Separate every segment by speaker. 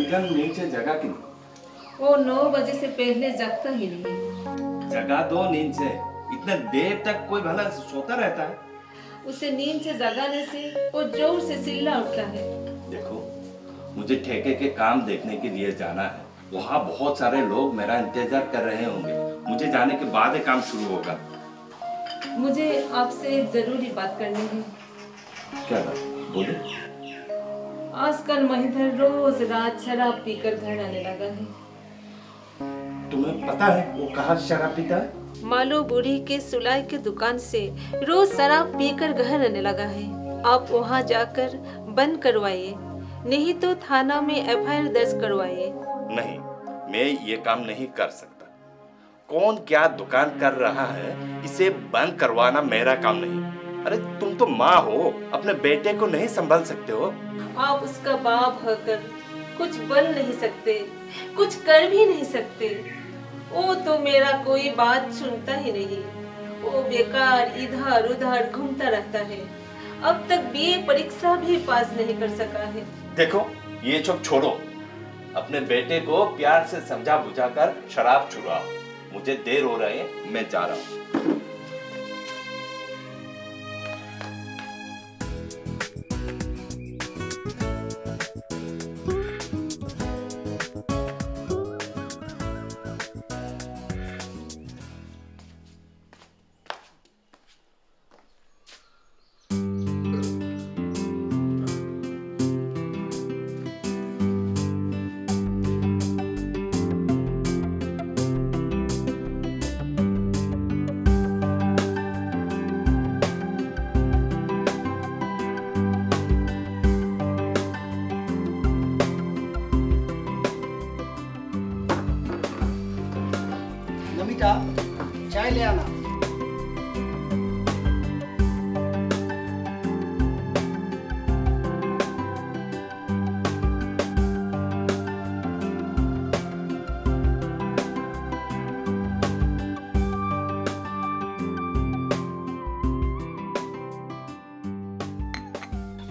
Speaker 1: Madam नीचे जगह की
Speaker 2: वो नौ बजे से पहले जगता ही नहीं।
Speaker 1: जगह दो नींद से। इतने देर तक कोई भला सोता रहता है?
Speaker 2: उसे नींद से जगाने से वो ज़ोर से चिल्ला उठता है।
Speaker 1: देखो मुझे ठेके के काम देखने के लिए जाना है। वहाँ बहुत सारे लोग मेरा इंतज़ार कर रहे होंगे। मुझे जाने के बाद ही काम शुरू होगा।
Speaker 2: मुझे आपसे एक ज़रूरी बात करनी है।
Speaker 1: क्या बात? बोलो
Speaker 2: आजकल महेंद्र रोज रात शराब पीकर घर आने लगा है।
Speaker 1: तुम्हें पता है वो कहा शराब पीता है?
Speaker 2: मालो बूढ़ी के सुलाई के दुकान से रोज शराब पीकर घर आने लगा है। आप वहाँ जाकर बंद करवाइए नहीं तो थाना में एफआईआर दर्ज करवाइए।
Speaker 1: नहीं मैं ये काम नहीं कर सकता। कौन क्या दुकान कर रहा है इसे बंद करवाना मेरा काम नहीं। अरे तुम तो माँ हो अपने बेटे को नहीं संभाल सकते हो।
Speaker 2: आप उसका बाप होकर कुछ बन नहीं सकते कुछ कर भी नहीं सकते। वो तो मेरा कोई बात सुनता ही नहीं। वो बेकार इधर उधर घूमता रहता है। अब तक बीए परीक्षा भी पास नहीं कर सका है।
Speaker 1: देखो ये सब छोड़ो। अपने बेटे को प्यार से समझा बुझाकर शराब छुड़ाओ। मुझे देर हो रहे है मैं जा रहा हूँ।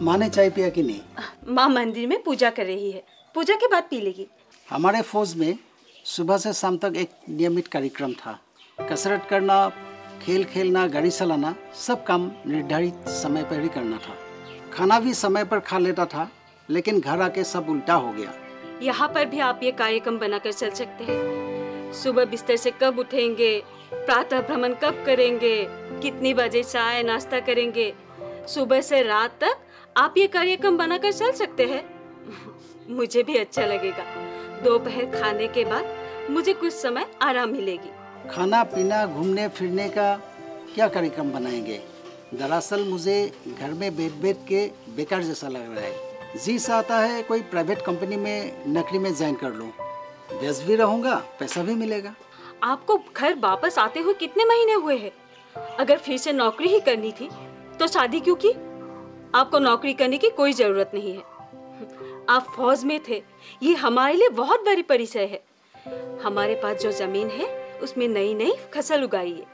Speaker 3: माँ ने चाय पिया कि नहीं?
Speaker 4: माँ मंदिर में पूजा कर रही है। पूजा के बाद पी लेगी।
Speaker 3: हमारे फौज में सुबह से शाम तक एक नियमित कार्यक्रम था। कसरत करना खेल खेलना गाड़ी चलाना सब काम निर्धारित समय पर ही करना था। खाना भी समय पर खा लेता था लेकिन घर आके सब उल्टा हो गया।
Speaker 4: यहाँ पर भी आप ये कार्यक्रम बनाकर चल सकते हैं। सुबह बिस्तर से कब उठेंगे प्रातः भ्रमण कब करेंगे कितनी बजे चाय नाश्ता करेंगे सुबह से रात तक आप ये कार्यक्रम बनाकर चल सकते हैं। मुझे भी अच्छा लगेगा। दोपहर खाने के बाद मुझे कुछ समय आराम मिलेगी।
Speaker 3: खाना पीना घूमने फिरने का क्या कार्यक्रम बनाएँगे? दरअसल मुझे घर में बैठ बैठ के बेकार जैसा लग रहा है। जी चाहता है कोई प्राइवेट कंपनी में नौकरी में ज्वाइन कर लूँ। व्यस्त भी रहूँगा पैसा भी मिलेगा।
Speaker 4: आपको घर वापस आते हुए कितने महीने हुए हैं? अगर फिर से नौकरी ही करनी थी तो शादी क्यों की? आपको नौकरी करने की कोई ज़रूरत नहीं है। आप फौज में थे ये हमारे लिए बहुत बड़ी परिचय है। हमारे पास जो ज़मीन है उसमें नई नई फ़सल उगाइए।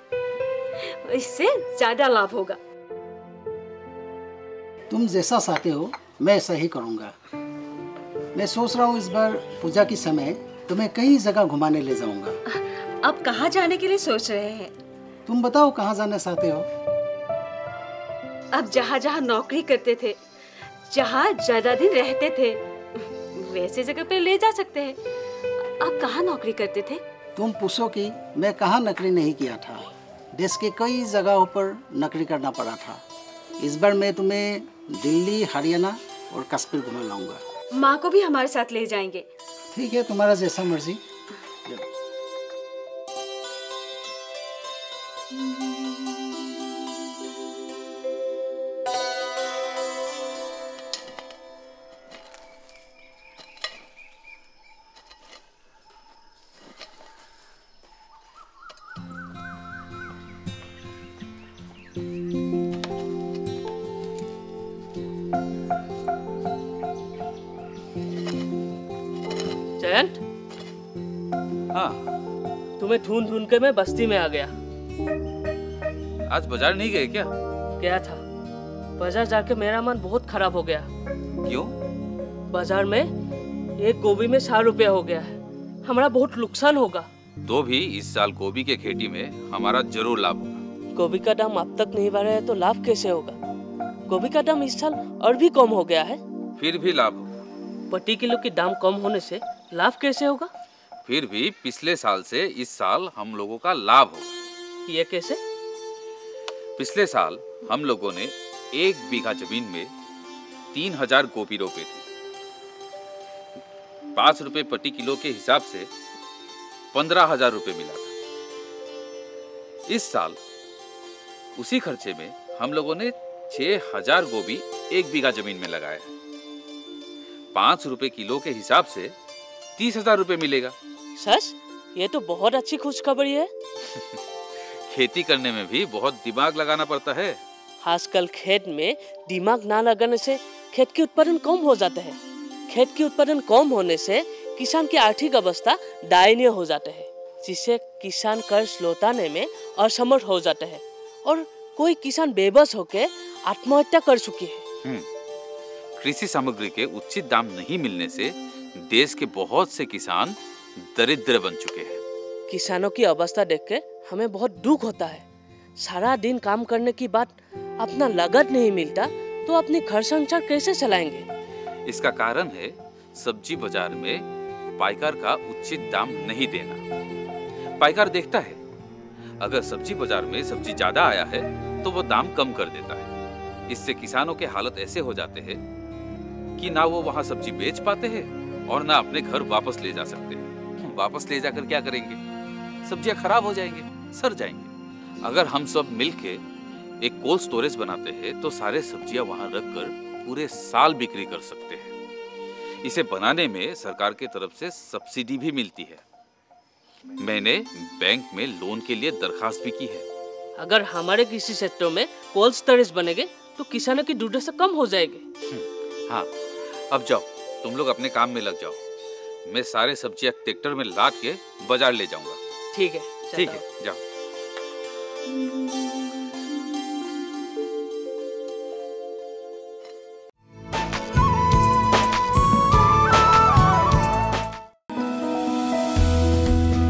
Speaker 4: इससे ज़्यादा लाभ होगा।
Speaker 3: तुम जैसा चाहते हो मैं ऐसा ही करूँगा। मैं सोच रहा हूँ इस बार पूजा के समय तुम्हें कई जगह घुमाने ले जाऊँगा।
Speaker 4: आप कहाँ जाने के लिए सोच रहे हैं?
Speaker 3: तुम बताओ कहाँ जाना चाहते हो?
Speaker 4: आप जहाँ जहाँ नौकरी करते थे जहाँ ज़्यादा दिन रहते थे वैसे जगह पे ले जा सकते हैं। आप कहाँ नौकरी करते थे?
Speaker 3: तुम पूछो कि मैं कहाँ नौकरी नहीं किया था। देश के कई जगहों पर नौकरी करना पड़ा था। इस बार मैं तुम्हें दिल्ली हरियाणा और कश्मीर घुमा लाऊँगा।
Speaker 4: माँ को भी हमारे साथ ले जाएँगे।
Speaker 3: ठीक है तुम्हारा जैसा मर्ज़ी।
Speaker 5: तुम्हें ढूंढ ढूंढ के मैं बस्ती में आ गया।
Speaker 6: आज बाज़ार नहीं गए क्या?
Speaker 5: गया था। बाज़ार जाके मेरा मन बहुत खराब हो गया।
Speaker 6: क्यों?
Speaker 5: बाज़ार में एक गोभी में साठ रुपया हो गया है। हमारा बहुत नुकसान होगा।
Speaker 6: तो भी इस साल गोभी के खेती में हमारा ज़रूर लाभ होगा।
Speaker 5: गोभी का दाम अब तक नहीं बढ़ा है तो लाभ कैसे होगा? गोभी का दाम इस साल और भी कम हो गया है।
Speaker 6: फिर भी लाभ होगा।
Speaker 5: प्रति किलो की दाम कम होने से लाभ कैसे होगा?
Speaker 6: फिर भी पिछले साल से इस साल हम लोगों का लाभ होगा
Speaker 5: ये कैसे?
Speaker 6: पिछले साल हम लोगों ने एक बीघा ज़मीन में तीन हज़ार गोभी रोपे थे। पाँच रुपए प्रति किलो के हिसाब से पंद्रह हज़ार रुपये मिला था। इस साल उसी खर्चे में हम लोगों ने छह हज़ार गोभी एक बीघा ज़मीन में लगाया है। पाँच रुपए किलो के हिसाब से तीस हज़ार रुपये मिलेगा।
Speaker 5: सच? ये तो बहुत अच्छी खुशखबरी है।
Speaker 6: खेती करने में भी बहुत दिमाग लगाना पड़ता है।
Speaker 5: आजकल खेत में दिमाग ना लगाने से खेत के उत्पादन कम हो जाते हैं। खेत के उत्पादन कम होने से किसान की आर्थिक अवस्था दयनीय हो जाते हैं जिससे किसान कर्ज लौटाने में असमर्थ हो जाते हैं और कोई किसान बेबस होकर आत्महत्या कर चुकी है।
Speaker 6: हम्म, कृषि सामग्री के उचित दाम नहीं मिलने से देश के बहुत से किसान दरिद्र बन चुके हैं।
Speaker 5: किसानों की अवस्था देख के हमें बहुत दुख होता है। सारा दिन काम करने की बात अपना लागत नहीं मिलता तो अपनी घर संसार कैसे चलाएँगे?
Speaker 6: इसका कारण है सब्ज़ी बाज़ार में पाइकार का उचित दाम नहीं देना। पाइकार देखता है अगर सब्ज़ी बाज़ार में सब्ज़ी ज़्यादा आया है तो वो दाम कम कर देता है। इससे किसानों के हालत ऐसे हो जाते हैं कि ना वो वहाँ सब्ज़ी बेच पाते हैं और ना अपने घर वापस ले जा सकते हैं। वापस ले जाकर क्या करेंगे? सब्ज़ियाँ खराब हो जाएँगे सड़ जाएँगे। अगर हम सब मिलके एक कोल्ड स्टोरेज बनाते हैं तो सारे सब्ज़ियाँ वहाँ रखकर पूरे साल बिक्री कर सकते हैं। इसे बनाने में सरकार की तरफ़ से सब्सिडी भी मिलती है। मैंने बैंक में लोन के लिए दरखास्त भी की है।
Speaker 5: अगर हमारे किसी क्षेत्रों में कोल्ड स्टोरेज बनेंगे तो किसानों की दुर्दशा कम हो जाएगी।
Speaker 6: हाँ। अब जाओ तुम लोग अपने काम में लग जाओ। मैं सारे सब्ज़ियाँ ट्रैक्टर में लाद के बाज़ार ले जाऊँगा।
Speaker 5: ठीक है
Speaker 6: ठीक है जाओ।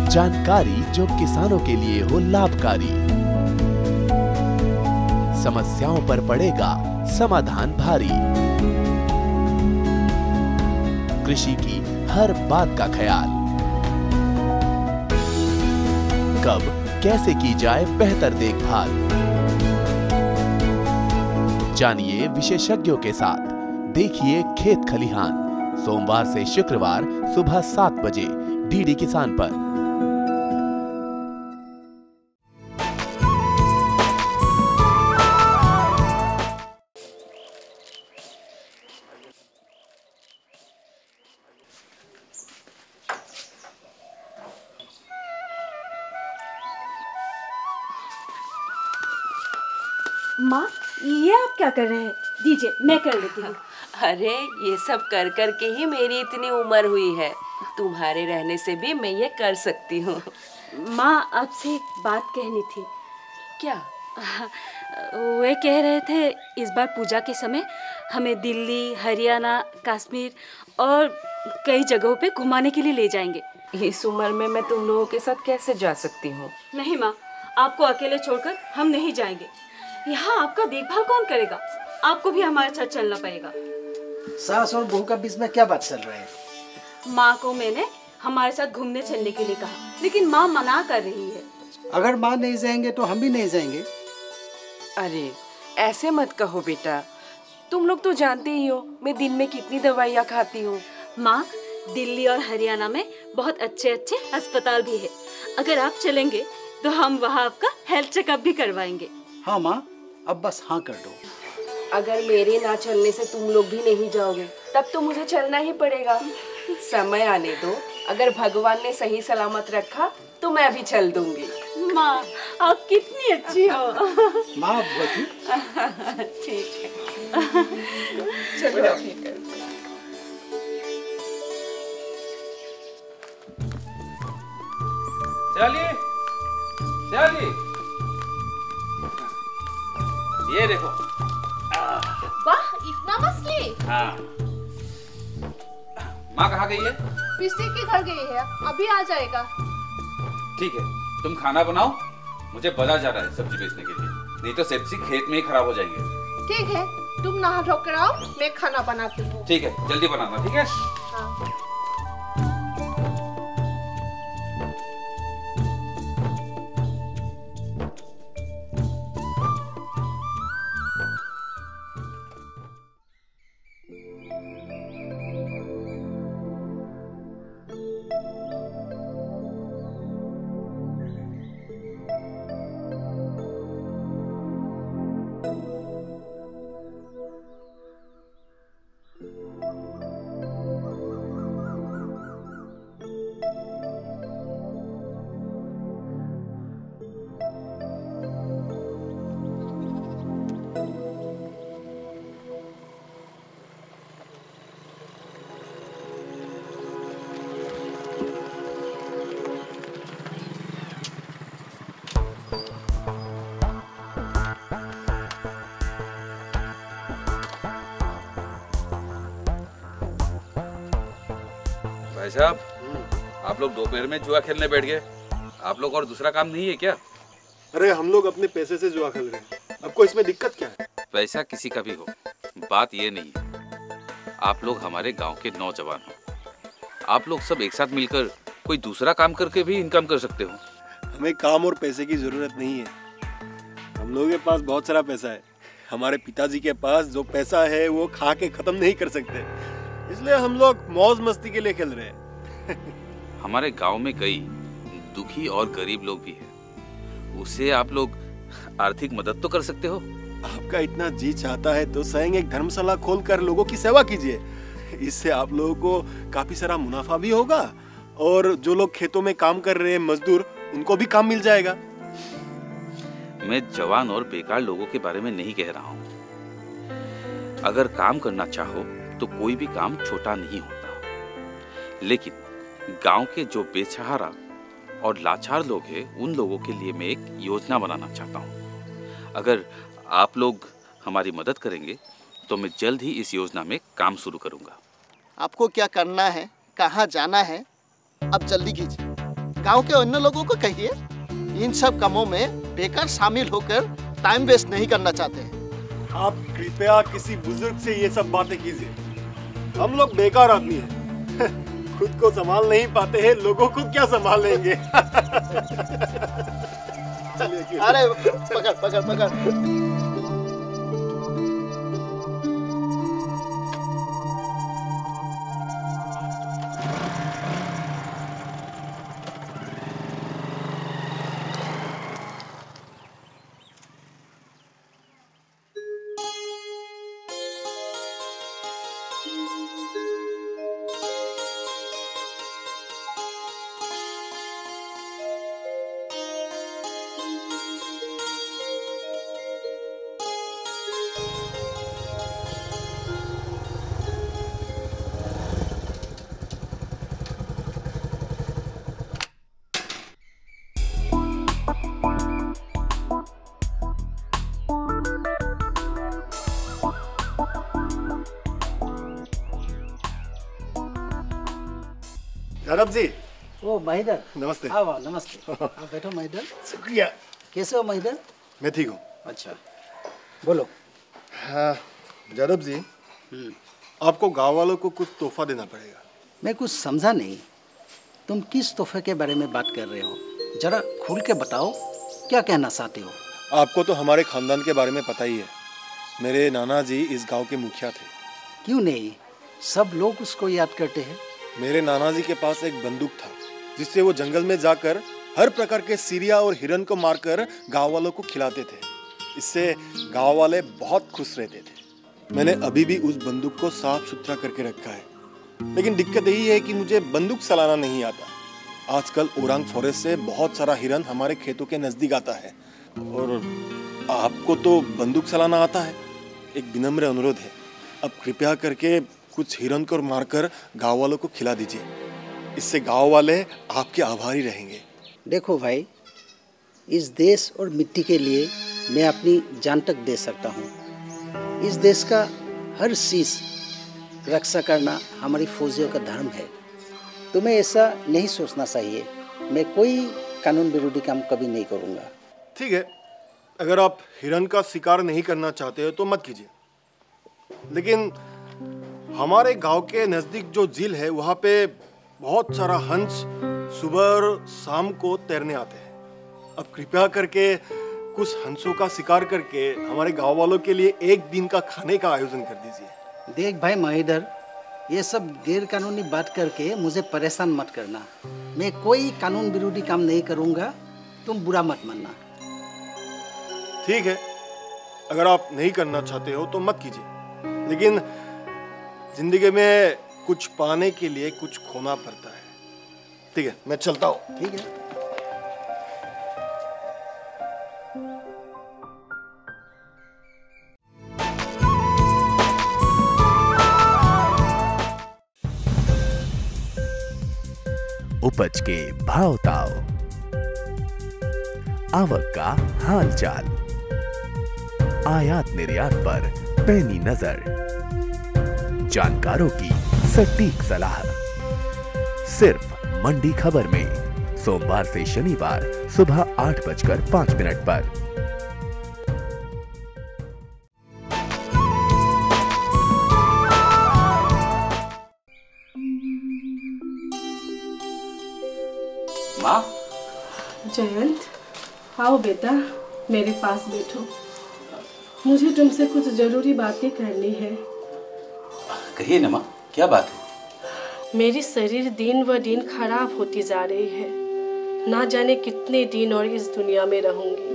Speaker 7: जानकारी जो किसानों के लिए हो लाभकारी। समस्याओं पर पड़ेगा समाधान भारी। कृषि की हर बात का ख्याल। कब, कैसे की जाए बेहतर देखभाल? जानिए विशेषज्ञों के साथ। देखिए खेत खलिहान। सोमवार से शुक्रवार सुबह सात बजे, डीडी किसान पर।
Speaker 4: कर रहे हैं। दीजिए मैं कर लेती हूँ।
Speaker 8: अरे ये सब कर कर के ही मेरी इतनी उम्र हुई है। तुम्हारे रहने से भी मैं ये कर सकती हूँ।
Speaker 4: माँ आपसे एक बात कहनी थी।
Speaker 8: क्या?
Speaker 4: वे कह रहे थे इस बार पूजा के समय हमें दिल्ली हरियाणा कश्मीर और कई जगहों पे घुमाने के लिए ले जाएँगे।
Speaker 8: इस उम्र में मैं तुम लोगों के साथ कैसे जा सकती हूँ?
Speaker 4: नहीं माँ आपको अकेले छोड़कर हम नहीं जाएँगे। यहाँ आपका देखभाल कौन करेगा? आपको भी हमारे साथ चलना पड़ेगा।
Speaker 3: सास और बहू का बीच में क्या बात चल रहा है?
Speaker 4: माँ को मैंने हमारे साथ घूमने चलने के लिए कहा लेकिन माँ मना कर रही है।
Speaker 3: अगर माँ नहीं जाएँगे तो हम भी नहीं जाएँगे।
Speaker 8: अरे ऐसे मत कहो बेटा। तुम लोग तो जानते ही हो मैं दिन में कितनी दवाइयाँ खाती हूँ।
Speaker 4: माँ दिल्ली और हरियाणा में बहुत अच्छे अच्छे अस्पताल भी है। अगर आप चलेंगे तो हम वहाँ आपका हेल्थ चेकअप भी करवाएँगे।
Speaker 3: हाँ माँ। अब बस हाँ कर दो।
Speaker 8: अगर मेरे ना चलने से तुम लोग भी नहीं जाओगे तब तो मुझे चलना ही पड़ेगा। समय आने दो। अगर भगवान ने सही सलामत रखा तो मैं भी चल दूँगी।
Speaker 4: माँ आप कितनी अच्छी हो।
Speaker 3: माँ
Speaker 8: ठीक है। चलो। अभी कर
Speaker 6: चलिए चलिए ये देखो।
Speaker 9: वाह इतना मछली
Speaker 6: हाँ। माँ कहाँ गई है?
Speaker 9: पिसी के घर गई है अभी आ जाएगा।
Speaker 6: ठीक है तुम खाना बनाओ मुझे बाज़ार जाना है सब्ज़ी बेचने के लिए। नहीं तो सब्ज़ी खेत में ही खराब हो जाएँगे।
Speaker 9: ठीक है तुम नहा धो कर आओ मैं खाना बनाती हूँ।
Speaker 6: ठीक है जल्दी बनाना ठीक है?
Speaker 9: हाँ।
Speaker 6: साहब आप लोग दोपहर में जुआ खेलने बैठ गए। आप लोग और दूसरा काम नहीं है क्या?
Speaker 10: अरे हम लोग अपने पैसे से जुआ खेल रहे हैं। आपको इसमें दिक्कत क्या है?
Speaker 6: पैसा किसी का भी हो बात ये नहीं है। आप लोग हमारे गाँव के नौजवान हो। आप लोग सब एक साथ मिलकर कोई दूसरा काम करके भी इनकम कर सकते हो।
Speaker 10: हमें काम और पैसे की ज़रूरत नहीं है। हम लोगों के पास बहुत सारा पैसा है। हमारे पिताजी के पास जो पैसा है वो खा के खत्म नहीं कर सकते। इसलिए हम लोग मौज मस्ती के लिए खेल रहे हैं।
Speaker 6: हमारे गाँव में कई दुखी और गरीब लोग भी हैं। उससे आप लोग आर्थिक मदद तो कर सकते हो।
Speaker 10: आपका इतना जी चाहता है तो स्वयं एक धर्मशाला खोल कर लोगों की सेवा कीजिए। इससे आप लोगों को काफ़ी सारा मुनाफा भी होगा और जो लोग खेतों में काम कर रहे हैं मजदूर उनको भी काम मिल जाएगा।
Speaker 6: मैं जवान और बेकार लोगों के बारे में नहीं कह रहा हूँ। अगर काम करना चाहो तो कोई भी काम छोटा नहीं होता। लेकिन गाँव के जो बेसहारा और लाचार लोग हैं उन लोगों के लिए मैं एक योजना बनाना चाहता हूँ। अगर आप लोग हमारी मदद करेंगे तो मैं जल्द ही इस योजना में काम शुरू करूँगा।
Speaker 11: आपको क्या करना है? कहाँ जाना है? अब जल्दी कीजिए। गाँव के अन्य लोगों को कहिए। इन सब कामों में बेकार शामिल होकर टाइम वेस्ट नहीं करना चाहते हैं।
Speaker 10: आप कृपया किसी बुज़ुर्ग से ये सब बातें कीजिए। हम लोग बेकार आदमी हैं। खुद को संभाल नहीं पाते हैं, लोगों को क्या संभाल लेंगे
Speaker 11: अरे, पकड़ पकड़ पकड़।
Speaker 10: यादव जी
Speaker 3: ओ महिदर
Speaker 10: नमस्ते
Speaker 3: हाँ वाह नमस्ते आप बैठो महिदर
Speaker 10: शुक्रिया
Speaker 3: कैसे हो महिदर
Speaker 10: मैं ठीक हूँ
Speaker 3: अच्छा बोलो
Speaker 10: हाँ यादव जी आपको गाँव वालों को कुछ तोहफा देना पड़ेगा
Speaker 3: मैं कुछ समझा नहीं तुम किस तोहफे के बारे में बात कर रहे हो जरा खुल के बताओ क्या कहना चाहते हो
Speaker 10: आपको तो हमारे खानदान के बारे में पता ही है मेरे नाना जी इस गाँव के मुखिया थे
Speaker 3: क्यों नहीं सब लोग उसको याद करते हैं
Speaker 10: मेरे नाना जी के पास एक बंदूक था, जिससे वो जंगल में जाकर हर प्रकार के सीरिया और हिरन को मारकर गाँव वालों को खिलाते थे। इससे गाँव वाले बहुत खुश रहते थे। मैंने अभी भी उस बंदूक को साफ़ सुथरा करके रखा है। लेकिन दिक्कत यही है कि मुझे बंदूक चलाना नहीं आता। आजकल ओरांग फॉरेस्ट से बहुत सारा हिरन हमारे खेतों के नज़दीक आता है। और आपको तो बंदूक चलाना आता है। एक विनम्र अनुरोध है। अब कृपया करके कुछ हिरन को मारकर गाँव वालों को खिला दीजिए। इससे गाँव वाले आपके आभारी रहेंगे।
Speaker 3: देखो भाई इस देश और मिट्टी के लिए मैं अपनी जान तक दे सकता हूँ। इस देश का हर चीज़ रक्षा करना हमारी फौजियों का धर्म है। तुम्हें ऐसा नहीं सोचना चाहिए। मैं कोई कानून विरोधी काम कभी नहीं करूँगा।
Speaker 10: ठीक है अगर आप हिरन का शिकार नहीं करना चाहते हो तो मत कीजिए। लेकिन हमारे गाँव के नज़दीक जो झील है वहाँ पे बहुत सारा हंस सुबह और शाम को तैरने आते हैं। अब कृपया करके कुछ हंसों का शिकार करके हमारे गाँव वालों के लिए एक दिन का खाने का आयोजन कर दीजिए।
Speaker 3: देख भाई महेदर ये सब गैर कानूनी बात करके मुझे परेशान मत करना। मैं कोई कानून विरोधी काम नहीं करूँगा तुम बुरा मत मानना।
Speaker 10: ठीक है अगर आप नहीं करना चाहते हो तो मत कीजिए। लेकिन ज़िंदगी में कुछ पाने के लिए कुछ खोना पड़ता है। ठीक है मैं चलता हूँ।
Speaker 3: ठीक है।
Speaker 7: उपज के भाव ताव आवक का हालचाल। आयात निर्यात पर पैनी नज़र। जानकारों की सटीक सलाह। सिर्फ़ मंडी खबर में सोमवार से शनिवार सुबह आठ बजकर पाँच मिनट पर।
Speaker 5: माँ?
Speaker 12: जयंत आओ बेटा मेरे पास बैठो। मुझे तुमसे कुछ ज़रूरी बातें करनी है।
Speaker 6: कहिए ना माँ क्या बात है?
Speaker 12: मेरी शरीर दिन व दिन खराब होती जा रही है। ना जाने कितने दिन और इस दुनिया में रहूँगी।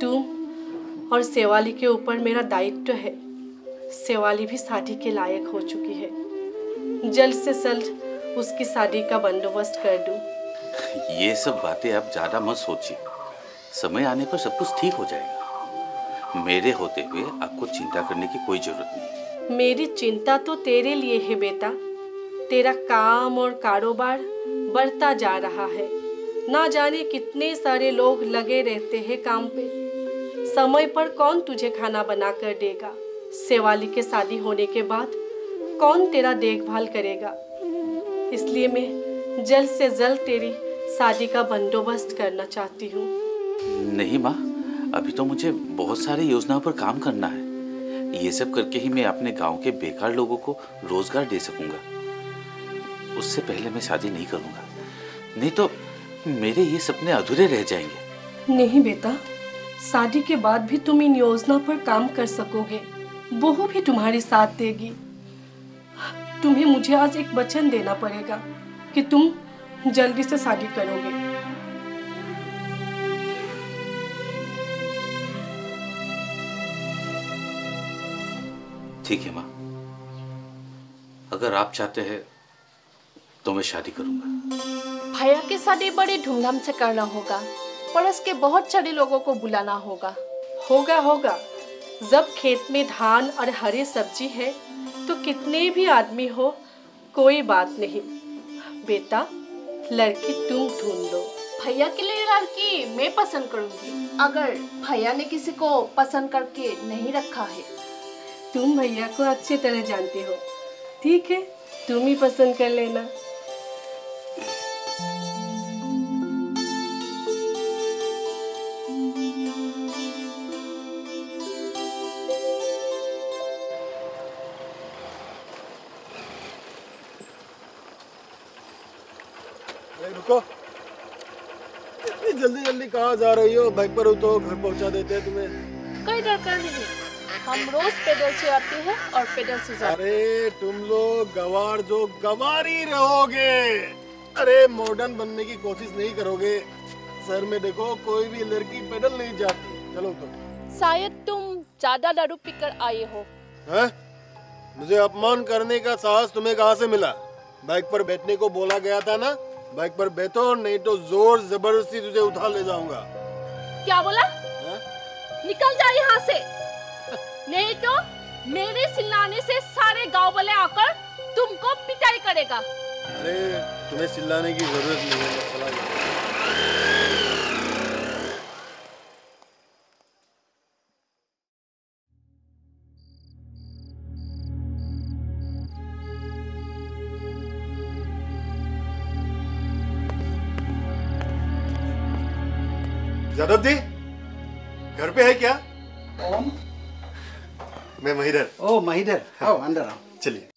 Speaker 12: तुम और सेवाली के ऊपर मेरा दायित्व है। सेवाली भी शादी के लायक हो चुकी है। जल्द से जल्द उसकी शादी का बंदोबस्त कर दूँ।
Speaker 6: ये सब बातें आप ज़्यादा मत सोचिए। समय आने पर सब कुछ ठीक हो जाएगा। मेरे होते हुए आपको चिंता करने की कोई ज़रूरत नहीं।
Speaker 12: मेरी चिंता तो तेरे लिए है बेटा। तेरा काम और कारोबार बढ़ता जा रहा है। ना जाने कितने सारे लोग लगे रहते हैं काम पे। समय पर कौन तुझे खाना बना कर देगा? सेवाली के शादी होने के बाद कौन तेरा देखभाल करेगा? इसलिए मैं जल्द से जल्द तेरी शादी का बंदोबस्त करना चाहती हूँ।
Speaker 6: नहीं माँ, अभी तो मुझे बहुत सारी योजनाओं पर काम करना है। ये सब करके ही मैं अपने गाँव के बेकार लोगों को रोज़गार दे सकूँगा। उससे पहले मैं शादी नहीं करूँगा। नहीं तो मेरे ये सपने अधूरे रह जाएँगे।
Speaker 12: नहीं बेटा, शादी के बाद भी तुम इन योजना पर काम कर सकोगे। बहू भी तुम्हारी साथ देगी। तुम्हें मुझे आज एक वचन देना पड़ेगा कि तुम जल्दी से शादी करोगे।
Speaker 6: ठीक है माँ। अगर आप चाहते हैं तो मैं शादी करूँगा।
Speaker 9: भैया की शादी बड़ी धूमधाम से करना होगा पड़ोस के बहुत सारे लोगों को बुलाना होगा।
Speaker 12: होगा होगा। जब खेत में धान और हरी सब्ज़ी है तो कितने भी आदमी हो कोई बात नहीं। बेटा लड़की तुम ढूंढ लो।
Speaker 9: भैया के लिए लड़की मैं पसंद करूँगी। अगर भैया ने किसी को पसंद करके नहीं रखा है
Speaker 12: तुम भैया को अच्छी तरह जानती हो। ठीक है तुम ही पसंद कर लेना।
Speaker 10: रुको। जल्दी जल्दी कहाँ जा रही हो? बाइक पर हो तो घर पहुँचा देते हैं तुम्हें।
Speaker 9: कोई दरकार नहीं। हम रोज पैदल से आते हैं और पैदल से जाते
Speaker 10: अरे तुम लोग गवार जो गवार ही रहोगे। अरे मॉडर्न बनने की कोशिश नहीं करोगे। सर में देखो कोई भी लड़की पैदल नहीं जाती। चलो तो।
Speaker 9: शायद तुम ज़्यादा दारू पीकर आए हो।
Speaker 10: है? मुझे अपमान करने का साहस तुम्हें कहाँ से मिला? बाइक पर बैठने को बोला गया था ना? बाइक पर बैठो नहीं तो ज़ोर ज़बरदस्ती तुझे उठा ले जाऊँगा।
Speaker 9: क्या बोला? है? निकल जा यहाँ से। नहीं तो मेरे चिल्लाने से सारे गाँव वाले आकर तुमको पिटाई करेगा।
Speaker 10: अरे, तुम्हें चिल्लाने की ज़रूरत नहीं है, चला यादव जी, घर पे है क्या? मैं महिधर
Speaker 3: ओ महिधर आओ अंदर आओ।
Speaker 10: चलिए।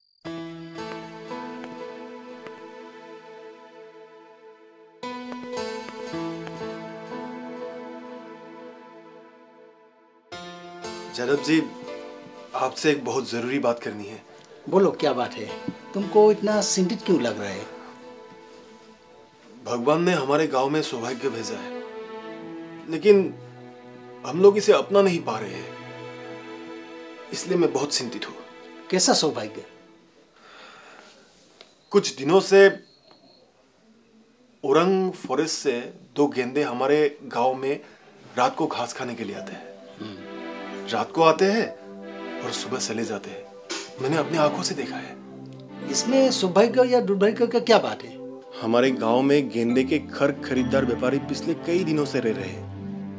Speaker 10: यादव जी आपसे एक बहुत ज़रूरी बात करनी है।
Speaker 3: बोलो क्या बात है? तुमको इतना चिंतित क्यों लग रहा है?
Speaker 10: भगवान ने हमारे गाँव में सौभाग्य भेजा है। लेकिन हम लोग इसे अपना नहीं पा रहे हैं। इसलिए मैं बहुत चिंतित हूँ।
Speaker 3: कैसा सौभाग्य?
Speaker 10: कुछ दिनों से औरंग फॉरेस्ट से दो गेंदे हमारे गाँव में रात को घास खाने के लिए आते हैं। रात को आते हैं और सुबह चले जाते हैं। मैंने अपनी आँखों से देखा है।
Speaker 3: इसमें सौभाग्य या दुर्भाग्य का क्या बात है?
Speaker 10: हमारे गाँव में गेंदे के खर खरीदार व्यापारी पिछले कई दिनों से रह रहे हैं।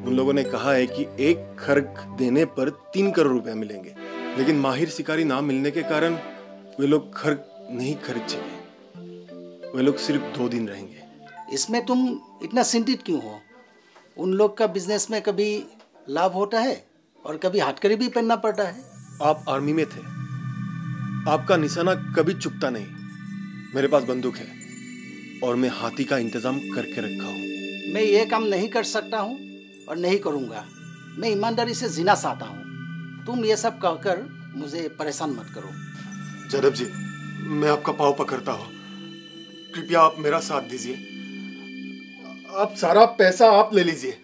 Speaker 10: उन लोगों ने कहा है कि एक खर्क देने पर तीन करोड़ रुपया मिलेंगे। लेकिन माहिर शिकारी ना मिलने के कारण वे लोग खर्क नहीं खरीद सके। वे लोग सिर्फ़ दो दिन रहेंगे।
Speaker 3: इसमें तुम इतना चिंतित क्यों हो? उन लोग का बिज़नेस में कभी लाभ होता है और कभी हथकड़ी भी पहनना पड़ता है।
Speaker 10: आप आर्मी में थे। आपका निशाना कभी चुकता नहीं। मेरे पास बंदूक है और मैं हाथी का इंतज़ाम करके रखा हूँ।
Speaker 3: मैं ये काम नहीं कर सकता हूँ। और नहीं करूँगा। मैं ईमानदारी से जीना चाहता हूँ। तुम ये सब कहकर मुझे परेशान मत करो।
Speaker 10: जदब जी मैं आपका पाव पकड़ता हूँ। कृपया आप मेरा साथ दीजिए। आप सारा पैसा आप ले लीजिए।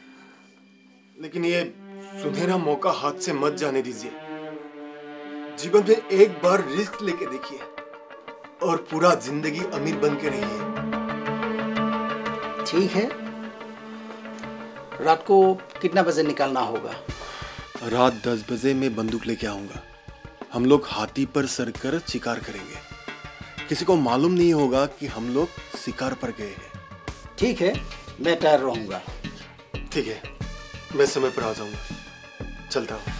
Speaker 10: लेकिन ये सुनहरा मौका हाथ से मत जाने दीजिए। जीवन में एक बार रिस्क लेके देखिए और पूरा ज़िंदगी अमीर बन के रहिए।
Speaker 3: ठीक है। रात को कितना बजे निकलना होगा?
Speaker 10: रात दस बजे मैं बंदूक लेके आऊँगा। हम लोग हाथी पर सर कर शिकार करेंगे। किसी को मालूम नहीं होगा कि हम लोग शिकार पर गए हैं।
Speaker 3: ठीक है मैं तैयार रहूँगा।
Speaker 10: ठीक है मैं समय पर आ जाऊँगा। चलता हूँ।